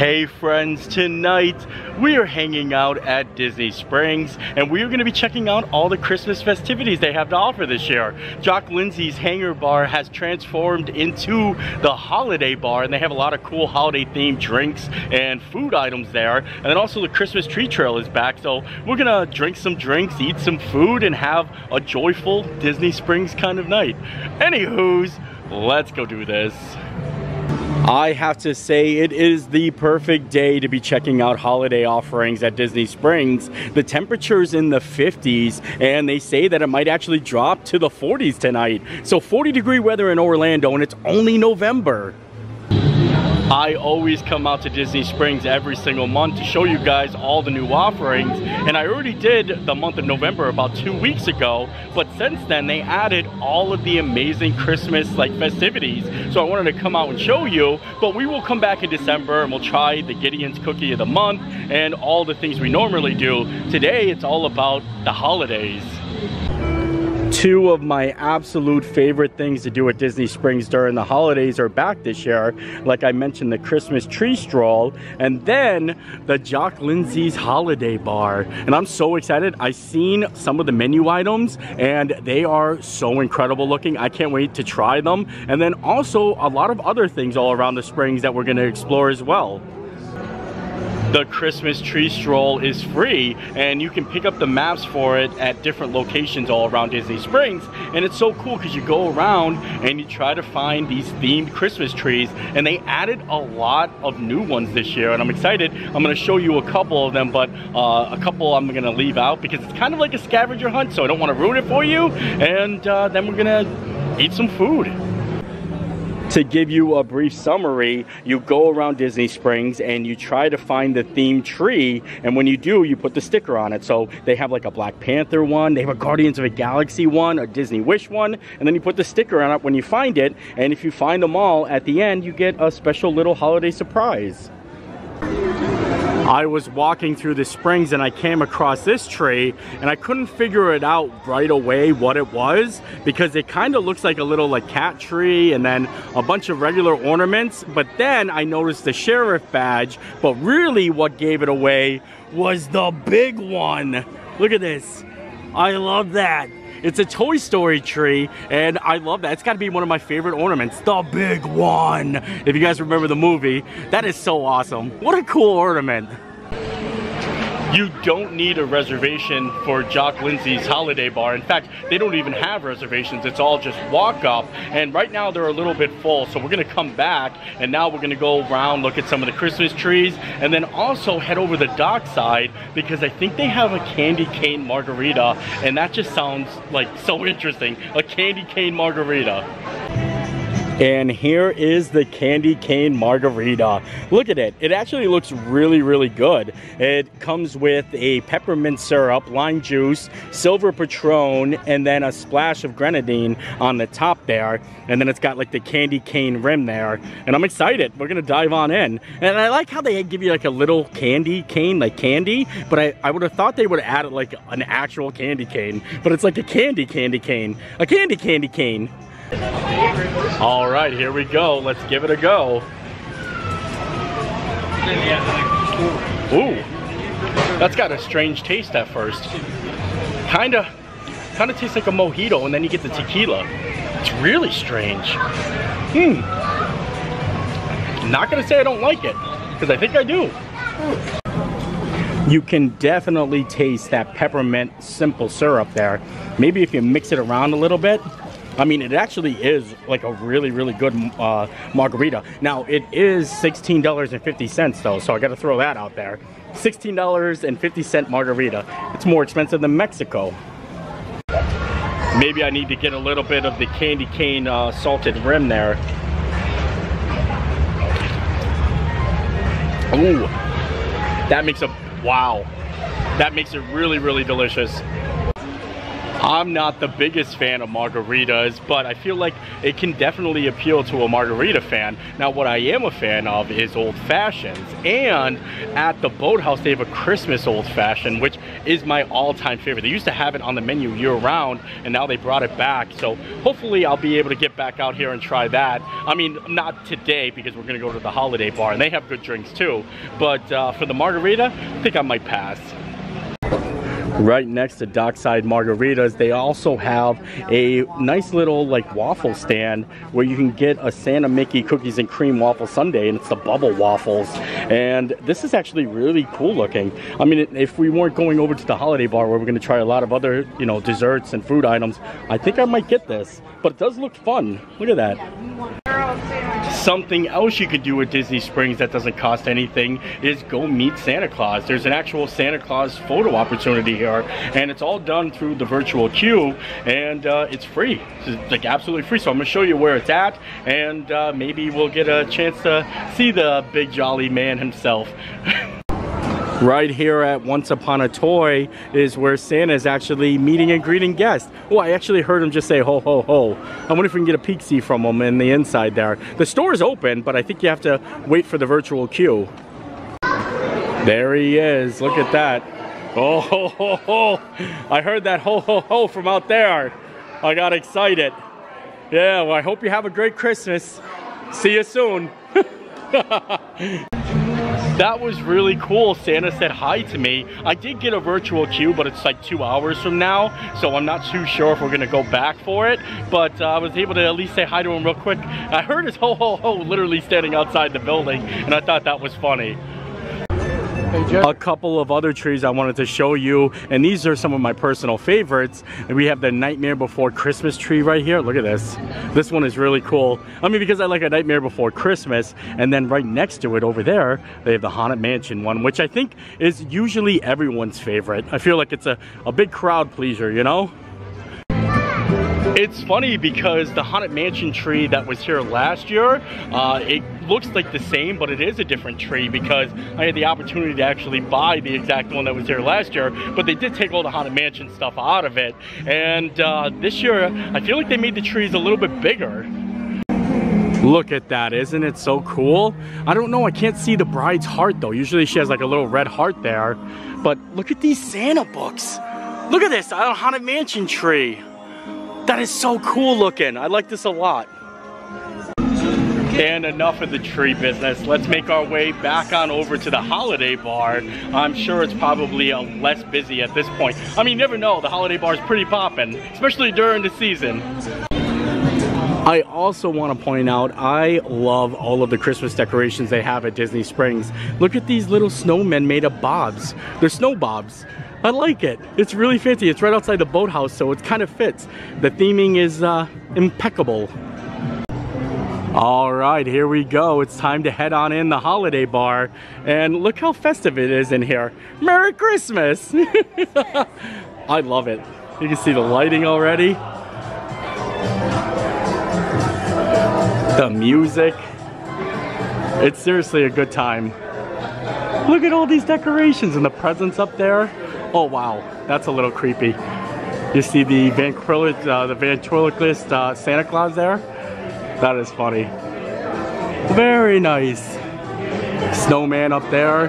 Hey friends, tonight we are hanging out at Disney Springs and we are going to be checking out all the Christmas festivities they have to offer this year. Jock Lindsey's Hangar Bar has transformed into the holiday bar and they have a lot of cool holiday themed drinks and food items there. And then also the Christmas tree trail is back so we're going to drink some drinks, eat some food and have a joyful Disney Springs kind of night. Anywho's, let's go do this. I have to say it is the perfect day to be checking out holiday offerings at Disney Springs. The temperature's in the 50s and they say that it might actually drop to the 40s tonight. So 40 degree weather in Orlando and it's only November. I always come out to Disney Springs every single month to show you guys all the new offerings. And I already did the month of November about two weeks ago but since then they added all of the amazing Christmas like festivities. So I wanted to come out and show you but we will come back in December and we'll try the Gideon's cookie of the month and all the things we normally do. Today it's all about the holidays two of my absolute favorite things to do at Disney Springs during the holidays are back this year. Like I mentioned, the Christmas tree stroll, and then the Jock Lindsey's Holiday Bar. And I'm so excited. I've seen some of the menu items, and they are so incredible looking. I can't wait to try them. And then also a lot of other things all around the Springs that we're gonna explore as well the Christmas tree stroll is free and you can pick up the maps for it at different locations all around Disney Springs. And it's so cool because you go around and you try to find these themed Christmas trees and they added a lot of new ones this year and I'm excited. I'm gonna show you a couple of them but uh, a couple I'm gonna leave out because it's kind of like a scavenger hunt so I don't want to ruin it for you. And uh, then we're gonna eat some food to give you a brief summary, you go around Disney Springs and you try to find the themed tree. And when you do, you put the sticker on it. So they have like a Black Panther one, they have a Guardians of the Galaxy one, a Disney Wish one, and then you put the sticker on it when you find it. And if you find them all at the end, you get a special little holiday surprise. I was walking through the springs and I came across this tree and I couldn't figure it out right away what it was because it kind of looks like a little like cat tree and then a bunch of regular ornaments but then I noticed the sheriff badge but really what gave it away was the big one. Look at this. I love that it's a Toy Story tree, and I love that. It's got to be one of my favorite ornaments, the big one. If you guys remember the movie, that is so awesome. What a cool ornament. You don't need a reservation for Jock Lindsey's Holiday Bar. In fact, they don't even have reservations. It's all just walk up. And right now they're a little bit full. So we're gonna come back and now we're gonna go around, look at some of the Christmas trees, and then also head over the dock side because I think they have a candy cane margarita. And that just sounds like so interesting. A candy cane margarita. And here is the candy cane margarita. Look at it. It actually looks really, really good. It comes with a peppermint syrup, lime juice, silver patron, and then a splash of grenadine on the top there. And then it's got like the candy cane rim there. And I'm excited. We're gonna dive on in. And I like how they give you like a little candy cane, like candy, but I, I would have thought they would have added like an actual candy cane, but it's like a candy candy cane. A candy candy cane. All right, here we go. Let's give it a go. Ooh, that's got a strange taste at first. Kinda, kinda tastes like a mojito and then you get the tequila. It's really strange. Hmm. Not gonna say I don't like it, because I think I do. You can definitely taste that peppermint simple syrup there. Maybe if you mix it around a little bit, I mean, it actually is like a really, really good uh, margarita. Now, it is $16.50 though, so I gotta throw that out there. $16.50 margarita. It's more expensive than Mexico. Maybe I need to get a little bit of the candy cane uh, salted rim there. Ooh, that makes a, wow. That makes it really, really delicious. I'm not the biggest fan of margaritas, but I feel like it can definitely appeal to a margarita fan. Now, what I am a fan of is old fashions. And at the Boathouse, they have a Christmas old fashioned, which is my all-time favorite. They used to have it on the menu year-round, and now they brought it back. So hopefully I'll be able to get back out here and try that. I mean, not today, because we're gonna go to the holiday bar, and they have good drinks too. But uh, for the margarita, I think I might pass right next to Dockside Margaritas, they also have a nice little like waffle stand where you can get a Santa Mickey cookies and cream waffle sundae and it's the bubble waffles. And this is actually really cool looking. I mean, if we weren't going over to the holiday bar where we're gonna try a lot of other, you know, desserts and food items, I think I might get this. But it does look fun. Look at that. Something else you could do at Disney Springs that doesn't cost anything is go meet Santa Claus. There's an actual Santa Claus photo opportunity here and it's all done through the virtual queue and uh, it's free. It's like absolutely free. So I'm gonna show you where it's at and uh, maybe we'll get a chance to see the big jolly man himself. Right here at Once Upon a Toy is where Santa is actually meeting and greeting guests. Oh, I actually heard him just say ho ho ho. I wonder if we can get a peek see from him in the inside there. The store is open, but I think you have to wait for the virtual queue. There he is. Look at that. Oh ho ho ho. I heard that ho ho ho from out there. I got excited. Yeah, well, I hope you have a great Christmas. See you soon. that was really cool. Santa said hi to me. I did get a virtual queue, but it's like two hours from now, so I'm not too sure if we're gonna go back for it, but uh, I was able to at least say hi to him real quick. I heard his ho ho ho literally standing outside the building, and I thought that was funny a couple of other trees I wanted to show you and these are some of my personal favorites. And we have the Nightmare Before Christmas tree right here. Look at this. This one is really cool. I mean because I like a Nightmare Before Christmas and then right next to it over there they have the Haunted Mansion one which I think is usually everyone's favorite. I feel like it's a, a big crowd pleaser you know it's funny because the Haunted Mansion tree that was here last year, uh, it looks like the same, but it is a different tree because I had the opportunity to actually buy the exact one that was here last year, but they did take all the Haunted Mansion stuff out of it. And uh, this year, I feel like they made the trees a little bit bigger. Look at that, isn't it so cool? I don't know, I can't see the bride's heart though. Usually she has like a little red heart there. But look at these Santa books. Look at this, a Haunted Mansion tree. That is so cool looking. I like this a lot. And enough of the tree business. Let's make our way back on over to the holiday bar. I'm sure it's probably uh, less busy at this point. I mean, you never know. The holiday bar is pretty popping, especially during the season. I also want to point out, I love all of the Christmas decorations they have at Disney Springs. Look at these little snowmen made of bobs. They're snow bobs. I like it. It's really fancy. It's right outside the boathouse, so it kind of fits. The theming is uh, impeccable. All right, here we go. It's time to head on in the holiday bar. And look how festive it is in here. Merry Christmas! I love it. You can see the lighting already. The music. It's seriously a good time. Look at all these decorations and the presents up there. Oh wow, that's a little creepy. You see the ventriloquist, uh, the ventriloquist uh, Santa Claus there? That is funny. Very nice. Snowman up there.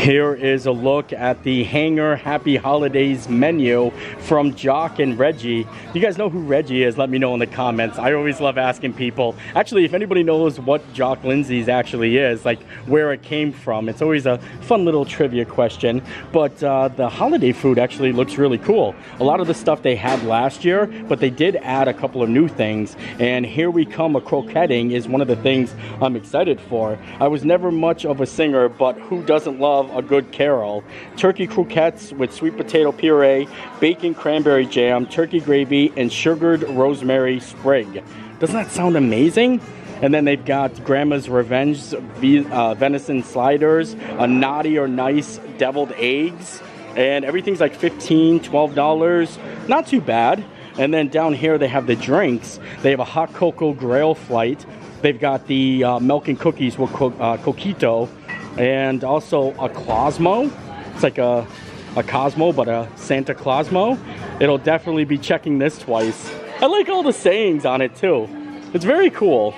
Here is a look at the Hangar Happy Holidays menu from Jock and Reggie. You guys know who Reggie is? Let me know in the comments. I always love asking people. Actually, if anybody knows what Jock Lindsey's actually is, like where it came from, it's always a fun little trivia question. But uh, the holiday food actually looks really cool. A lot of the stuff they had last year, but they did add a couple of new things. And here we come, a croquetting is one of the things I'm excited for. I was never much of a singer, but who doesn't love a good carol. Turkey croquettes with sweet potato puree, bacon cranberry jam, turkey gravy, and sugared rosemary sprig. Doesn't that sound amazing? And then they've got Grandma's Revenge uh, venison sliders, a naughty or nice deviled eggs, and everything's like $15, $12. Not too bad. And then down here they have the drinks. They have a hot cocoa grail flight. They've got the uh, milk and cookies with co uh, coquito and also a Closmo. It's like a, a Cosmo, but a Santa Clausmo. It'll definitely be checking this twice. I like all the sayings on it too. It's very cool.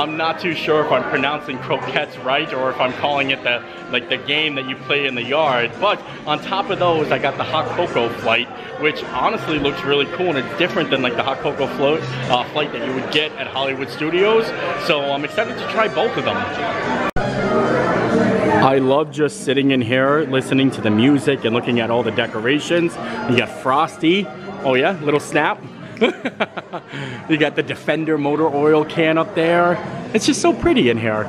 I'm not too sure if I'm pronouncing croquettes right or if I'm calling it the like the game that you play in the yard. But on top of those, I got the hot cocoa flight, which honestly looks really cool and it's different than like the hot cocoa float uh, flight that you would get at Hollywood Studios. So I'm excited to try both of them. I love just sitting in here, listening to the music and looking at all the decorations. You got Frosty. Oh yeah, little snap. you got the Defender motor oil can up there. It's just so pretty in here.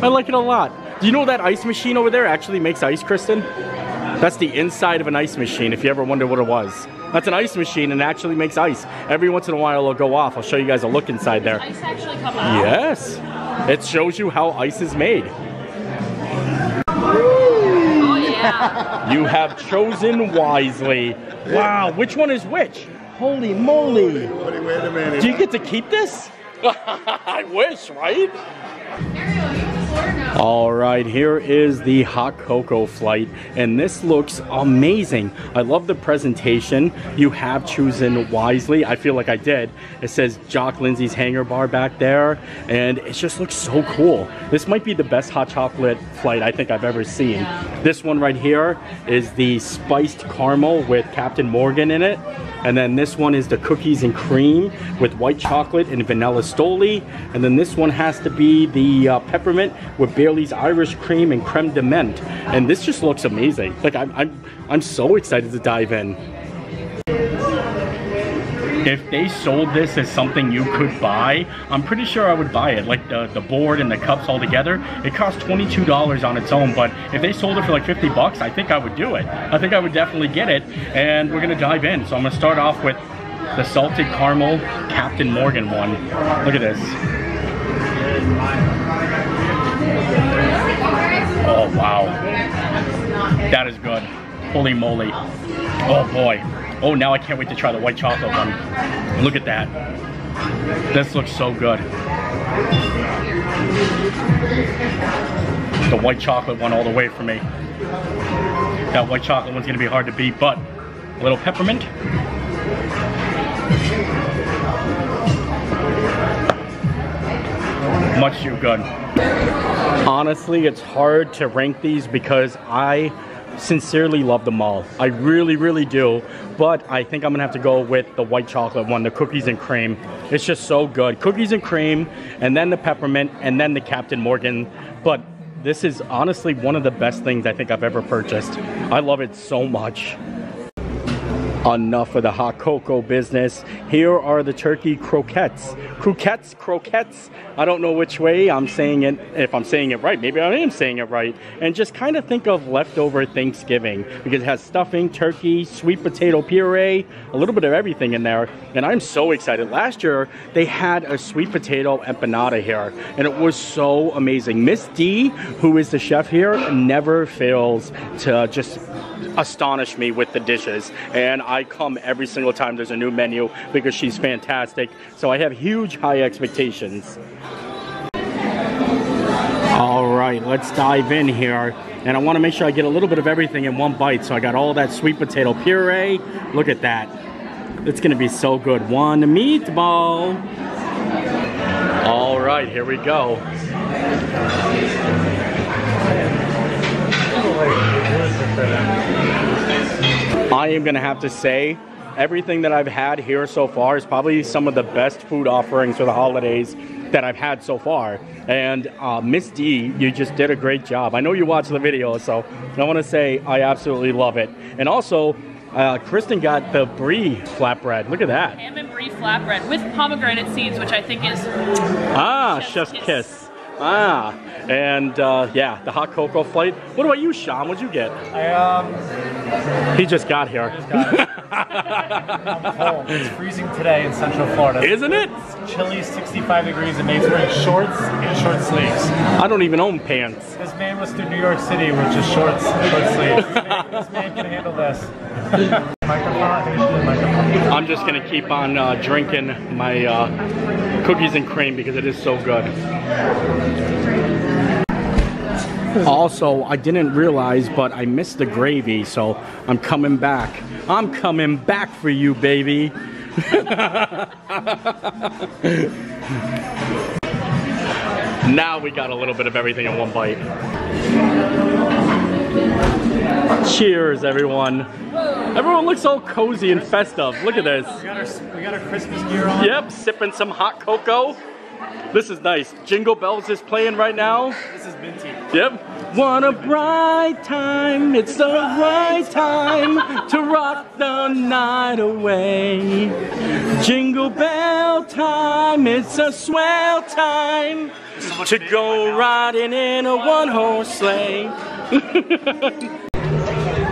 I like it a lot. Do you know that ice machine over there actually makes ice, Kristen? That's the inside of an ice machine, if you ever wonder what it was. That's an ice machine and actually makes ice. Every once in a while it'll go off. I'll show you guys a look inside there. Ice actually come out? Yes. It shows you how ice is made. You have chosen wisely. Wow, which one is which? Holy moly. Wait, wait a minute. Do you get to keep this? I wish, right? All right, here is the hot cocoa flight, and this looks amazing. I love the presentation. You have chosen wisely. I feel like I did. It says Jock Lindsey's Hangar bar back there, and it just looks so cool. This might be the best hot chocolate flight I think I've ever seen. This one right here is the spiced caramel with Captain Morgan in it. And then this one is the cookies and cream with white chocolate and vanilla stoli. And then this one has to be the uh, peppermint with Bailey's Irish cream and creme de menthe. And this just looks amazing. Like I'm, I'm, I'm so excited to dive in. If they sold this as something you could buy, I'm pretty sure I would buy it. Like the, the board and the cups all together, it costs $22 on its own. But if they sold it for like 50 bucks, I think I would do it. I think I would definitely get it. And we're gonna dive in. So I'm gonna start off with the salted caramel Captain Morgan one. Look at this. Oh wow. That is good. Holy moly. Oh boy. Oh, now I can't wait to try the white chocolate one. Look at that. This looks so good. The white chocolate one all the way for me. That white chocolate one's gonna be hard to beat, but a little peppermint. Much too good. Honestly, it's hard to rank these because I sincerely love them all. I really, really do. But I think I'm gonna have to go with the white chocolate one, the cookies and cream. It's just so good. Cookies and cream, and then the peppermint, and then the Captain Morgan. But this is honestly one of the best things I think I've ever purchased. I love it so much. Enough of the hot cocoa business. Here are the turkey croquettes. Croquettes, croquettes. I don't know which way I'm saying it, if I'm saying it right. Maybe I am saying it right. And just kind of think of leftover Thanksgiving because it has stuffing, turkey, sweet potato puree, a little bit of everything in there. And I'm so excited. Last year, they had a sweet potato empanada here, and it was so amazing. Miss D, who is the chef here, never fails to just astonish me with the dishes and I come every single time there's a new menu because she's fantastic. So I have huge high expectations. All right let's dive in here. And I want to make sure I get a little bit of everything in one bite. So I got all that sweet potato puree. Look at that. It's gonna be so good. One meatball. All right here we go oh, I am gonna have to say, everything that I've had here so far is probably some of the best food offerings for the holidays that I've had so far. And uh, Miss D, you just did a great job. I know you watched the video, so I want to say I absolutely love it. And also, uh, Kristen got the brie flatbread. Look at that. Ham and brie flatbread with pomegranate seeds, which I think is Ah, Chef's chef's kiss. kiss. Ah, and uh, yeah, the hot cocoa flight. What about you, Sean? What'd you get? I um He just got here. It's freezing today in Central Florida. Isn't it? It's chilly, 65 degrees, and Nate's wearing shorts and short sleeves. I don't even own pants. This man was through New York City with just shorts and short sleeves. This man, this man can handle this. I'm just gonna keep on uh, drinking my uh, cookies and cream because it is so good. Also, I didn't realize, but I missed the gravy, so I'm coming back. I'm coming back for you, baby. now we got a little bit of everything in one bite. Cheers, everyone. Everyone looks all cozy and festive. Look at this. We got our we got our Christmas gear on. Yep, sipping some hot cocoa. This is nice. Jingle Bells is playing right now. This is minty. Yep. What a bright time, it's the right time to rock the night away. Jingle bell time, it's a swell time to go riding in a one horse sleigh.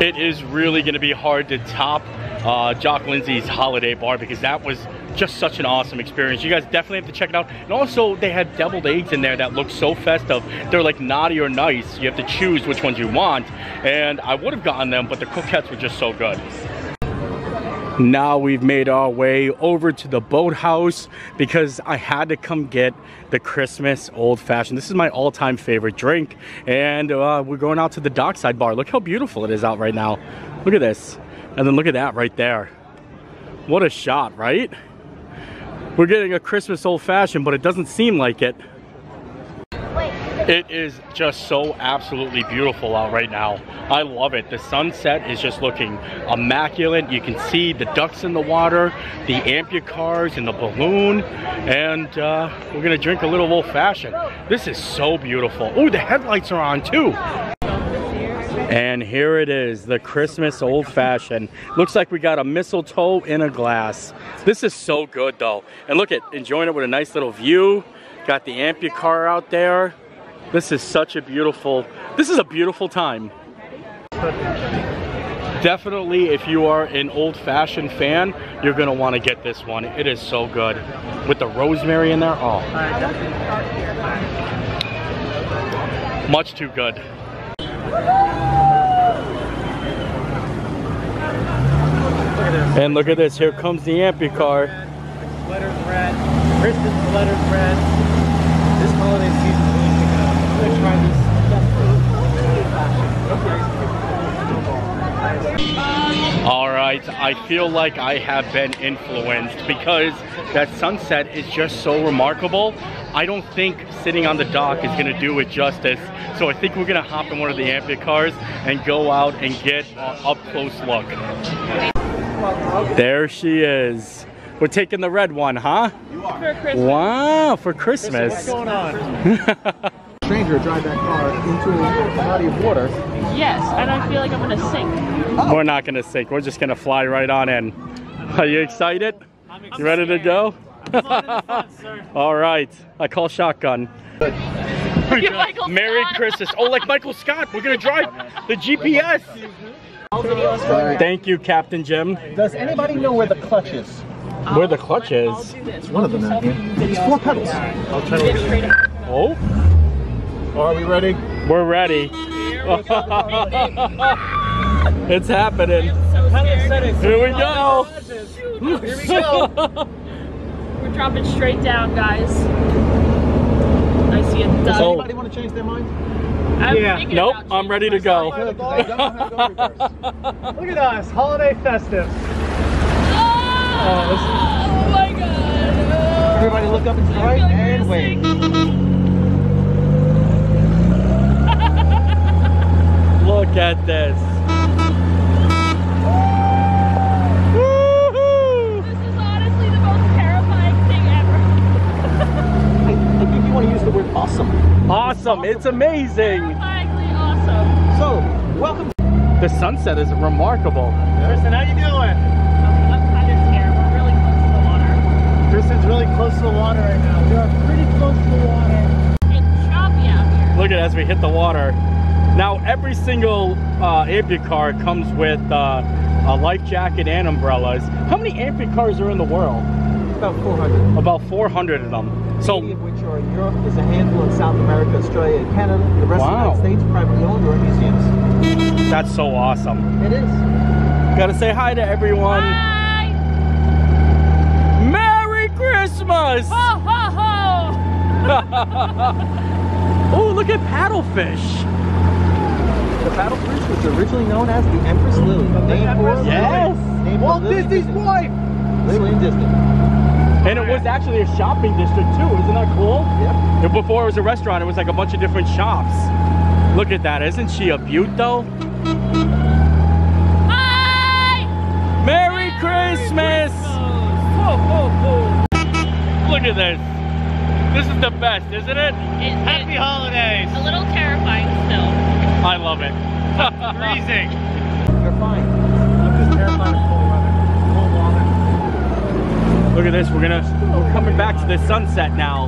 it is really going to be hard to top uh, Jock Lindsey's holiday bar because that was just such an awesome experience. You guys definitely have to check it out. And also, they had deviled eggs in there that look so festive. They're like naughty or nice. You have to choose which ones you want. And I would have gotten them, but the croquettes were just so good. Now we've made our way over to the boathouse because I had to come get the Christmas old fashioned. This is my all time favorite drink. And uh, we're going out to the dockside bar. Look how beautiful it is out right now. Look at this. And then look at that right there. What a shot, right? We're getting a Christmas old fashioned, but it doesn't seem like it. It is just so absolutely beautiful out right now. I love it. The sunset is just looking immaculate. You can see the ducks in the water, the Amphicars and the balloon, and uh, we're gonna drink a little old fashioned. This is so beautiful. Oh, the headlights are on too. And here it is, the Christmas old fashioned. Looks like we got a mistletoe in a glass. This is so good though. And look at, enjoying it with a nice little view. Got the Amphicar out there. This is such a beautiful, this is a beautiful time. Definitely, if you are an old fashioned fan, you're gonna wanna get this one. It is so good. With the rosemary in there, oh. Much too good. And look at this, here comes the Amphicar. Letters red. Letters red. This holiday season is really picking up. I'm gonna try I feel like I have been influenced because that sunset is just so remarkable. I don't think sitting on the dock is gonna do it justice. So I think we're gonna hop in one of the Amphicars and go out and get an up close look. There she is. We're taking the red one, huh? For Christmas. Wow, for Christmas. What's going on? stranger drive that car into a body of water. Yes, and I feel like I'm gonna sink. Oh. We're not gonna sink. We're just gonna fly right on in. Are you excited? You ready to go? Come on in the front. All right. I call shotgun. Oh, Merry Christmas. Oh, like Michael Scott. We're gonna drive the GPS. Thank you, Captain Jim. Does anybody know where the clutch is? Where the clutch is. It's one of them out here. It's four pedals. I'll try to Oh, Are we ready? we're ready. it's happening. Here we go. Here we go. We're dropping straight down, guys. I see a duck. So- Anybody want to change their mind? I'm Yeah. Nope, about I'm ready to go. my Good, 'cause I don't know how to go. Look at us, holiday festive. Oh, oh, oh, my god. Everybody look up and to the right and wait. Look at this. Woohoo! This is honestly the most terrifying thing ever. I, I think you want to use the word awesome. Awesome. It's amazing. Terrifyingly awesome. So, welcome. The sunset is remarkable. Kristen, how you doing? I'm kind of scared. We're really close to the water. Kristen's really close to the water right now. We are pretty close to the water. It's choppy out here. Look at it as we hit the water. Now, every single uh, Amphicar comes with uh, a life jacket and umbrellas. How many Amphicars are in the world? About 400. About 400 of them. Eighty So, of which are in Europe. There's a handful in South America, Australia, and Canada. The rest Wow. of the United States, privately owned or in museums. that's so awesome. It is. Gotta say hi to everyone. Bye. Merry Christmas! Ho, ho, ho. oh, look at paddlefish. The Paddlefish was originally known as the Empress Lilly. Named for Yes. Named for Walt Lilly Disney's Disney. wife. Lilly Disney. And it was actually a shopping district too. Isn't that cool? Yep. And Before it was a restaurant, it was like a bunch of different shops. Look at that. Isn't she a beaut though? Hi! Merry Christmas! Whoa, whoa, whoa. Look at this. This is the best, isn't it? It, Happy it, holidays! a little terrifying still. I love it. Freezing. You're fine. I'm just terrified of cold weather. Cold water. Look at this. We're gonna we're coming back to the sunset now.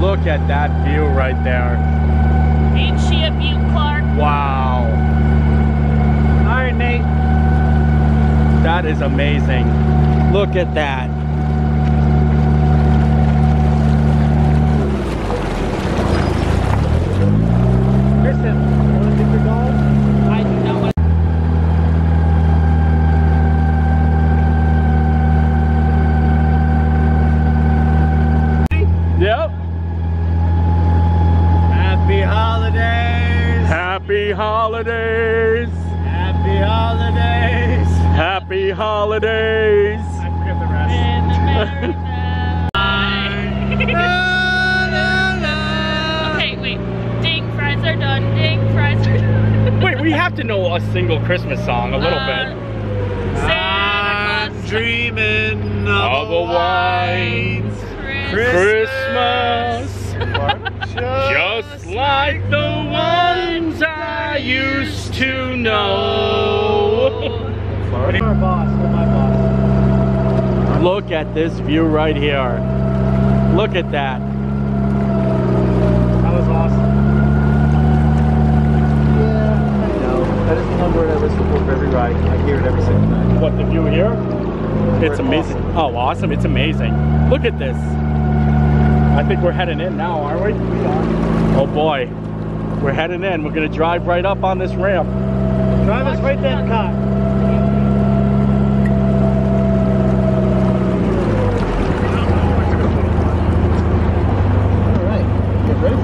Look at that view right there. Ain't she a beaut, Clark? Wow. All right, Nate. That is amazing. Look at that. Christmas song a little Uh, bit. Santa Claus dreaming Of a white Christmas. Just like the ones I used to know. Our boss, you're my boss. Look at this view right here. Look at that. That was awesome. Yeah, I know. That is the one word I listen for for every ride. I hear it every single night. What the view here? It's amazing. Oh, awesome. It's amazing. Look at this. I think we're heading in now, aren't we? We are. Oh boy. We're heading in. We're gonna drive right up on this ramp. Drive us right then, Cot. All right. Get ready?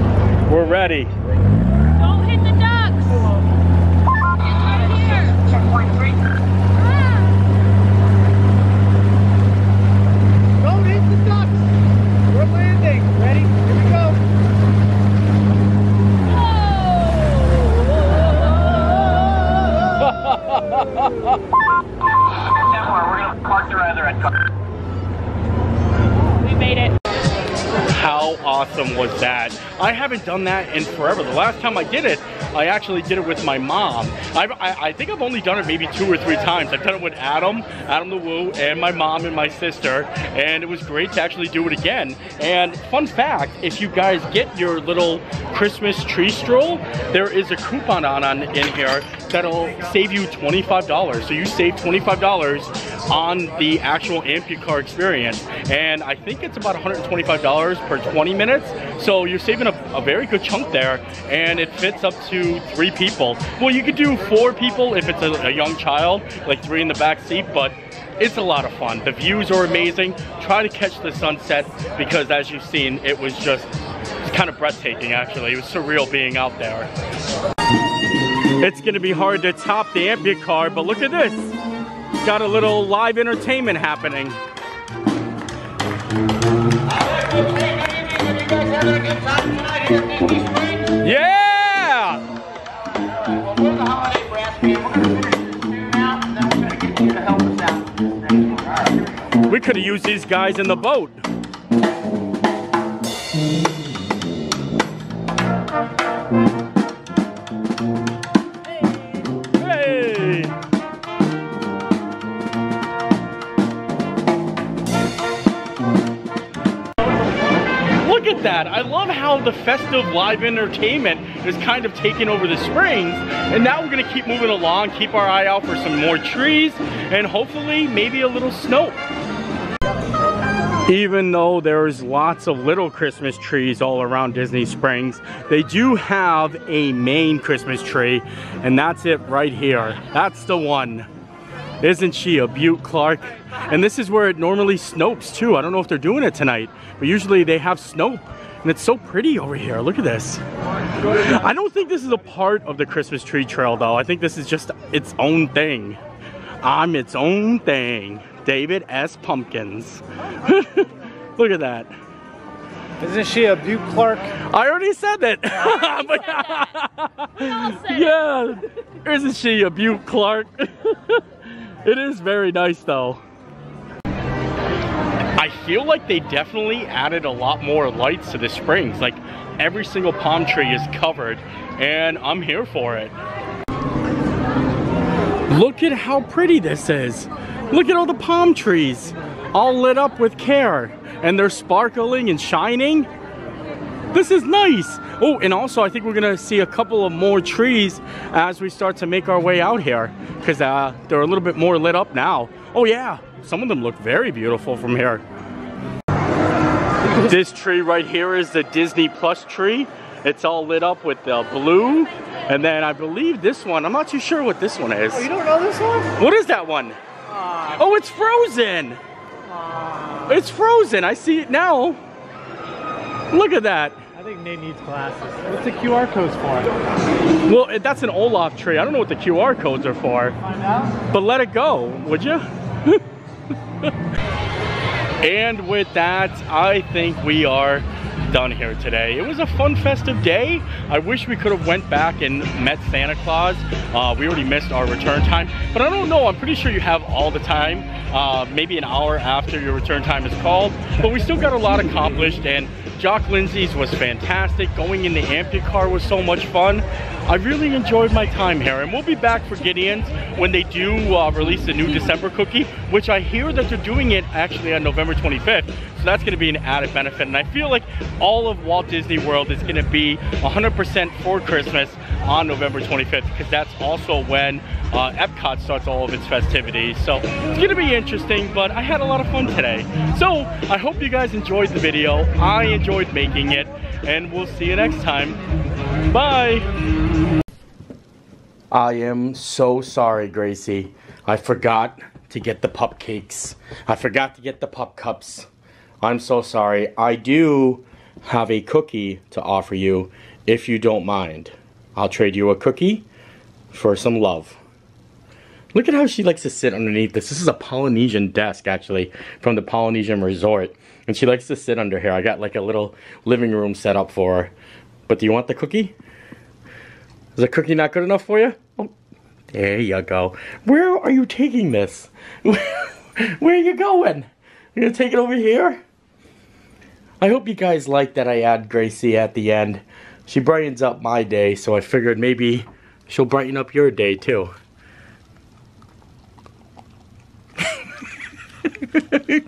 We're ready. Haven't done that in forever. The last time I did it, I actually did it with my mom. I've, I, I think I've only done it maybe two or three times. I've done it with Adam, Adam the Woo, and my mom and my sister, and it was great to actually do it again. And fun fact, if you guys get your little Christmas tree stroll, there is a coupon on, on in here that'll save you $25. So you save $25 on the actual Amphicar experience. And I think it's about $125 per 20 minutes. So you're saving a, a very good chunk there and it fits up to three people. Well, you could do four people if it's a, a young child, like three in the back seat, but it's a lot of fun. The views are amazing. Try to catch the sunset because as you've seen, it was just kind of breathtaking actually. It was surreal being out there. It's gonna be hard to top the Amphicar, but look at this. Got a little live entertainment happening. Yeah! We could have used these guys in the boat. Hey! The festive live entertainment is kind of taking over the springs. And now we're to keep moving along, keep our eye out for some more trees, and hopefully maybe a little snow. Even though there's lots of little Christmas trees all around Disney Springs, they do have a main Christmas tree, and that's it right here. That's the one. Isn't she a beaut, Clark? And this is where it normally snopes too. I don't know if they're doing it tonight, but usually they have snope And it's so pretty over here. Look at this. I don't think this is a part of the Christmas tree trail though. I think this is just its own thing. I'm its own thing. David S. Pumpkins. Look at that. Isn't she a beaut Clark? I already said that. We all said it. yeah. Isn't she a beaut Clark? it is very nice though. Feel like they definitely added a lot more lights to the springs. Like every single palm tree is covered and I'm here for it. Look at how pretty this is. Look at all the palm trees all lit up with care and they're sparkling and shining. This is nice. Oh, and also I think we're gonna see a couple of more trees as we start to make our way out here because uh, they're a little bit more lit up now. Oh yeah, some of them look very beautiful from here. This tree right here is the Disney Plus tree. It's all lit up with the blue. And then I believe this one, I'm not too sure what this one is. Oh, you don't know this one? What is that one? Oh, it's frozen. It's frozen. I see it now. Look at that. I think Nate needs glasses. What's the QR codes for? Well, that's an Olaf tree. I don't know what the QR codes are for, Find out. but let it go, would you? and with that, I think we are done here today. It was a fun festive day. I wish we could have went back and met Santa Claus. Uh, we already missed our return time, but I don't know. I'm pretty sure you have all the time, uh, maybe an hour after your return time is called, but we still got a lot accomplished and Jock Lindsey's was fantastic. Going in the Amphicar was so much fun. I really enjoyed my time here, and we'll be back for Gideon's when they do uh, release the new December cookie, which I hear that they're doing it actually on November 25th. So that's going to be an added benefit, and I feel like all of Walt Disney World is going to be 100% for Christmas on November 25th because that's also when uh, Epcot starts all of its festivities. So it's to be interesting, but I had a lot of fun today. So I hope you guys enjoyed the video. I enjoyed making it, and we'll see you next time. Bye. I am so sorry, Gracie. I forgot to get the pup cakes. I forgot to get the pup cups. I'm so sorry. I do have a cookie to offer you if you don't mind. I'll trade you a cookie for some love. Look at how she likes to sit underneath this. This is a Polynesian desk, actually, from the Polynesian Resort. And she likes to sit under here. I got like a little living room set up for her. But do you want the cookie? Is the cookie not good enough for you? Oh, there you go. Where are you taking this? Where are you going? You gonna take it over here? I hope you guys like that I add Gracie at the end. She brightens up my day, so I figured maybe she'll brighten up your day too.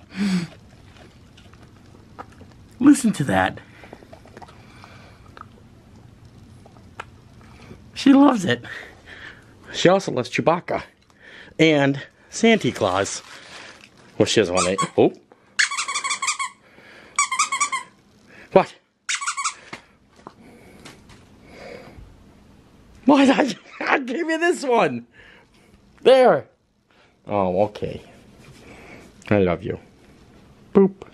Listen to that. She loves it. She also loves Chewbacca. And Santa Claus. Well, she doesn't want to. Oh. What? What? I, I gave you this one. There. Oh, okay. I love you. Boop.